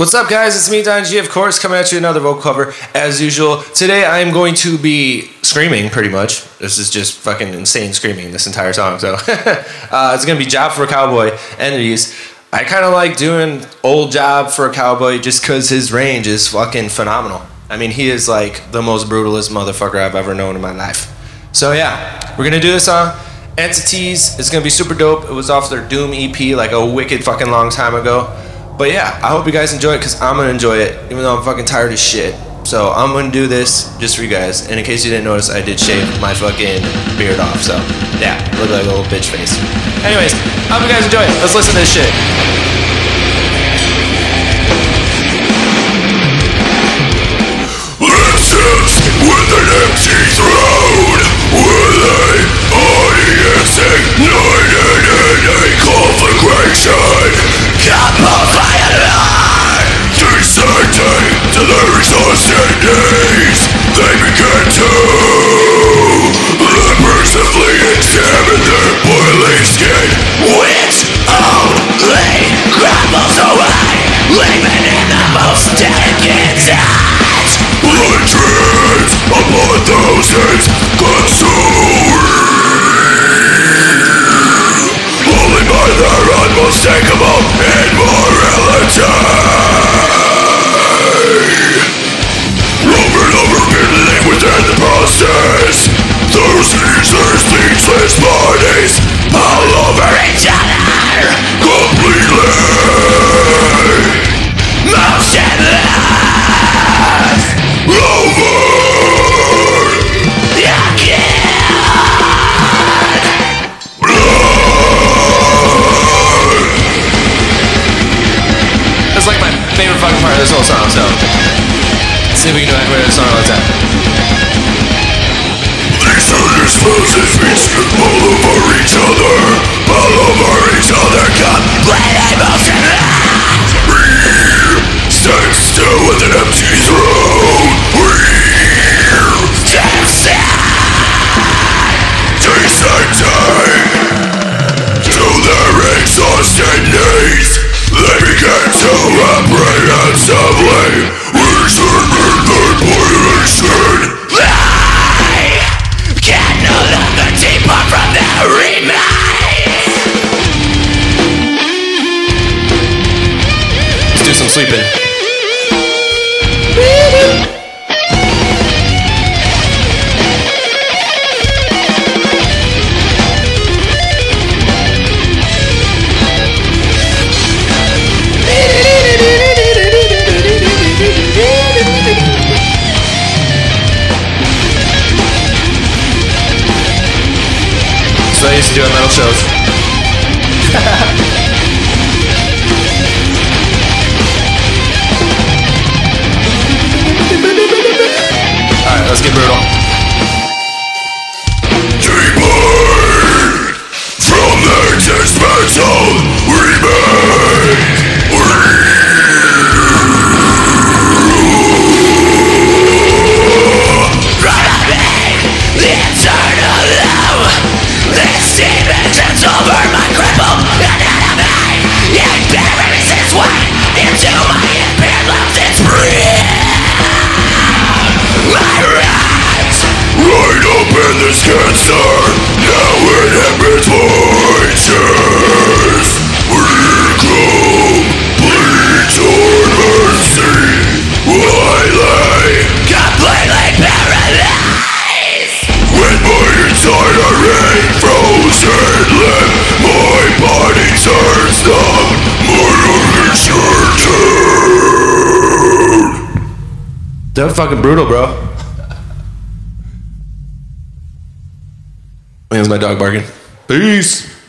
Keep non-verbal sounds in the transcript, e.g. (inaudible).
What's up, guys? It's me, Don G, of course, coming at you another vocal cover as usual. Today, I am going to be screaming pretty much. This is just fucking insane screaming this entire song. So, (laughs) uh, it's gonna be "Job for a Cowboy" entities. I kind of like doing old job for a cowboy just because his range is fucking phenomenal. I mean, he is like the most brutalist motherfucker I've ever known in my life. So yeah, we're gonna do this song. Entities. It's gonna be super dope. It was off their Doom EP like a wicked fucking long time ago. But yeah, I hope you guys enjoy it because I'm gonna enjoy it, even though I'm fucking tired as shit. So I'm gonna do this just for you guys. And in case you didn't notice, I did shave my fucking beard off. So yeah, look like a little bitch face. Anyways, I hope you guys enjoy it. Let's listen to this shit. Which only crumbles away Leaving in the most delicate Blood this whole song. So let's see if we can do with the song all the time. These undersposes reach all over each other. All over each other Complete emotionless We stand still with an empty throne. We stand still Descending To their exhausted knees. They some sleeping. So I used to do at metal shows. (laughs) Alright, That was fucking brutal, bro. Man's my dog barking. Peace.